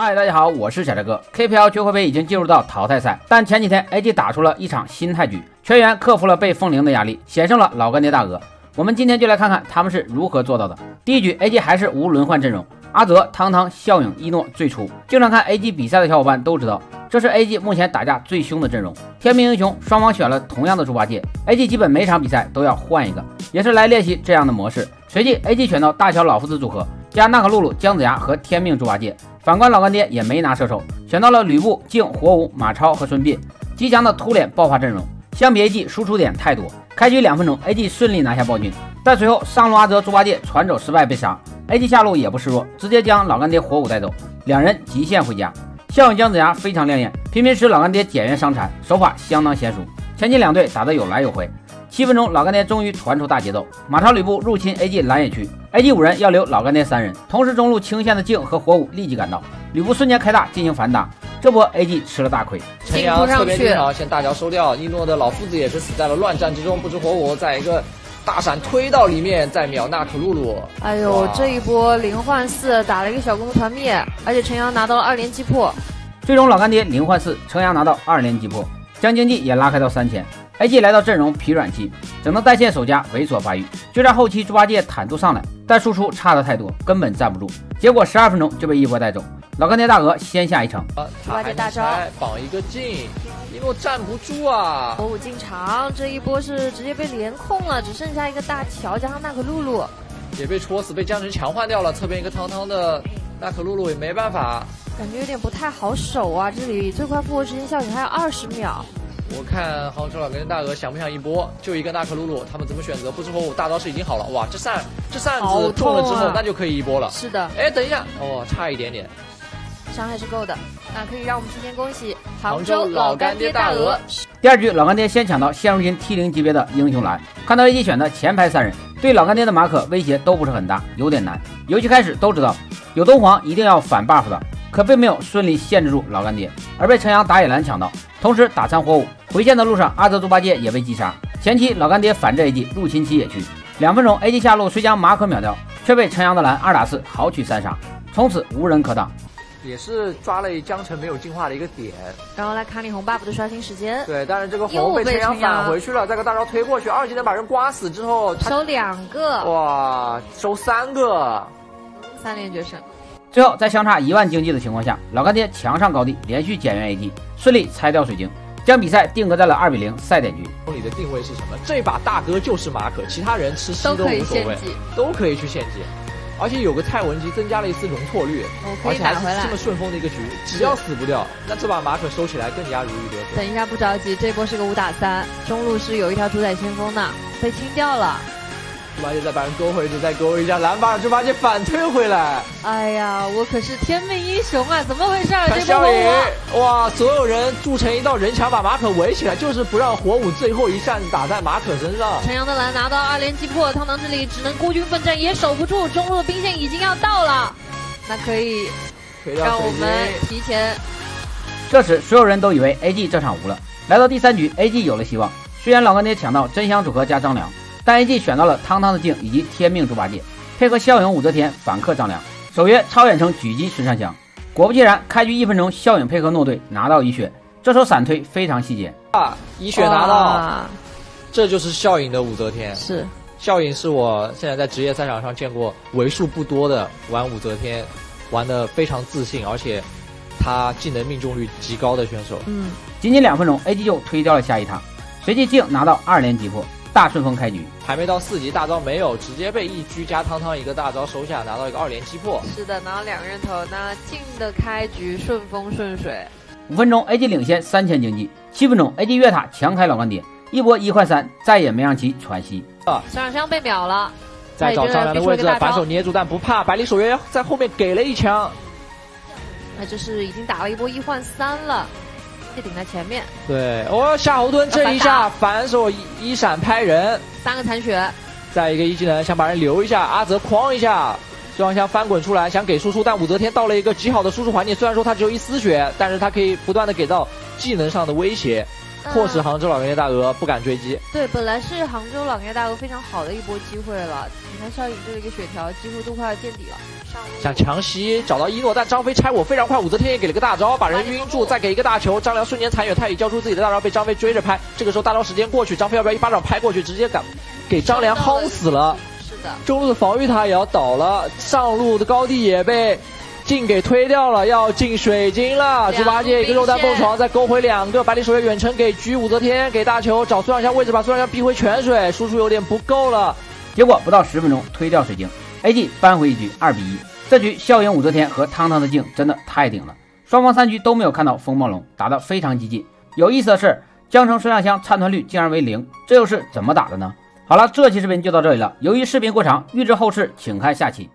嗨，大家好，我是小帅哥。KPL 全会杯已经进入到淘汰赛，但前几天 AG 打出了一场新泰局，全员克服了被封零的压力，险胜了老干爹大鹅。我们今天就来看看他们是如何做到的。第一局 AG 还是无轮换阵容，阿泽、汤汤、笑影、一诺最初。经常看 AG 比赛的小伙伴都知道，这是 AG 目前打架最凶的阵容。天命英雄双方选了同样的猪八戒，AG 基本每场比赛都要换一个，也是来练习这样的模式。随即 AG 选到大乔老夫子组合，加娜可露露、姜子牙和天命猪八戒。反观老干爹也没拿射手，选到了吕布、镜、火舞、马超和孙膑，极强的突脸爆发阵容。相比 AG 输出点太多，开局两分钟 AG 顺利拿下暴君，但随后上路阿泽、猪八戒传走失败被杀，AG 下路也不示弱，直接将老干爹火舞带走，两人极限回家。笑影姜子牙非常亮眼，频频使老干爹减员伤残，手法相当娴熟。前期两队打得有来有回。七分钟，老干爹终于传出大节奏，马超、吕布入侵 A G 蓝野区，A G 五人要留老干爹三人。同时，中路清线的镜和火舞立即赶到，吕布瞬间开大进行反打，这波 A G 吃了大亏。陈阳特别技巧，先大招收掉，一诺的老夫子也是死在了乱战之中，不知火舞在一个大闪推到里面，再秒娜可露露。哎呦，这一波零换四打了一个小公团灭，而且陈阳拿到了二连击破，最终老干爹零换四，陈阳拿到二连击破，将经济也拉开到三千。A.G 来到阵容疲软期，只能带线守家猥琐发育。就在后期，猪八戒坦度上来，但输出差的太多，根本站不住。结果十二分钟就被一波带走。老干爹大鹅先下一城，猪八戒大招绑一个镜，一诺站不住啊！火舞进场，这一波是直接被连控了，只剩下一个大乔加上娜可露露，也被戳死，被江辰强换掉了。侧边一个汤汤的娜可露露也没办法，感觉有点不太好守啊！这里最快复活时间效应还有二十秒。我看杭州老跟大鹅想不想一波？就一个娜可露露，他们怎么选择？不知火舞大招是已经好了，哇，这扇这扇子中了之后，那就可以一波了。是的，哎，等一下，哦，差一点点，伤害是够的，那可以让我们提前恭喜杭州老干爹大鹅。第二局老干爹先抢到现如今 T 零级别的英雄蓝，看到 AG 选的前排三人，对老干爹的马可威胁都不是很大，有点难。游戏开始都知道有东皇一定要反 buff 的，可并没有顺利限制住老干爹，而被陈阳打野蓝抢到，同时打残火舞。回线的路上，阿泽、猪八戒也被击杀。前期老干爹反制 AD 入侵其野区，两分钟 AD 下路虽将马可秒掉，却被陈阳的蓝二打四豪取三杀，从此无人可挡。也是抓了江城没有进化的一个点。然后来卡你红 buff 的刷新时间。对，但是这个红被陈阳返回去了，再个大招推过去，二技能把人刮死之后，收两个。哇，收三个，三连决胜。最后在相差一万经济的情况下，老干爹强上高地，连续减员 AG，顺利拆掉水晶。将比赛定格在了二比零赛点局。你的定位是什么？这把大哥就是马可，其他人吃西都无所谓，都可以去献祭。而且有个蔡文姬增加了一丝容错率，而且还是这么顺风的一个局，只要死不掉，那这把马可收起来更加如鱼得水。等一下不着急，这波是个五打三，中路是有一条主宰先锋的，被清掉了。猪八戒再把人勾回去，再勾一下，蓝把猪八戒反推回来。哎呀，我可是天命英雄啊，怎么回事？这波火哇，所有人筑成一道人墙，把马可围起来，就是不让火舞最后一扇打在马可身上。陈阳的蓝拿到二连击破，汤汤这里只能孤军奋战，也守不住，中路的兵线已经要到了，那可以让我们提前。这时，所有人都以为 AG 这场无了。来到第三局，AG 有了希望，虽然老干爹抢到真香组合加张良。但 AG 选到了汤汤的镜以及天命猪八戒，配合笑影武则天反克张良，守约超远程狙击孙尚香。果不其然，开局一分钟，笑影配合诺队拿到一血，这手闪推非常细节啊！一血拿到，这就是笑影的武则天。是笑影是我现在在职业赛场上见过为数不多的玩武则天玩的非常自信，而且他技能命中率极高的选手。嗯，仅仅两分钟，AG 就推掉了下一塔，随即镜拿到二连击破。大顺风开局，还没到四级，大招没有，直接被一狙加汤汤一个大招收下，拿到一个二连击破。是的，拿到两个人头，那进的开局顺风顺水。五分钟，AG 领先三千经济。七分钟，AG 越塔强开老干爹，一波一换三，再也没让其喘息。啊，小香被秒了，再找张良的位置，反手捏住，但不怕，百里守约在后面给了一枪。那这是已经打了一波一换三了。顶在前面，对，哦，夏侯惇这一下，反手一闪拍人，三个残血，再一个一技能想把人留一下，阿泽哐一下，孙望香翻滚出来想给输出，但武则天到了一个极好的输出环境，虽然说他只有一丝血，但是他可以不断的给到技能上的威胁，迫使杭州老爷大鹅不敢追击。对，本来是杭州老爷大鹅非常好的一波机会了。你看萧颖这一个血条几乎都快要见底了。想强袭找到一诺，但张飞拆我非常快，武则天也给了个大招，把人晕住，再给一个大球，张良瞬间残血，太乙交出自己的大招，被张飞追着拍。这个时候大招时间过去，张飞要不要一巴掌拍过去，直接给给张良薅死了？是的，中路的防御塔也要倒了，上路的高地也被镜给推掉了，要进水晶了。猪八戒一个肉弹蹦床，再勾回两个，百里守约远程给狙武则天，给大球找孙尚香位置，把孙尚香逼回泉水，输出有点不够了。结果不到十分钟推掉水晶，AG 扳回一局，二比一。这局笑影武则天和汤汤的镜真的太顶了，双方三局都没有看到风暴龙，打得非常激进。有意思的是，江城孙尚香参团率竟然为零，这又是怎么打的呢？好了，这期视频就到这里了。由于视频过长，预知后事请看下期。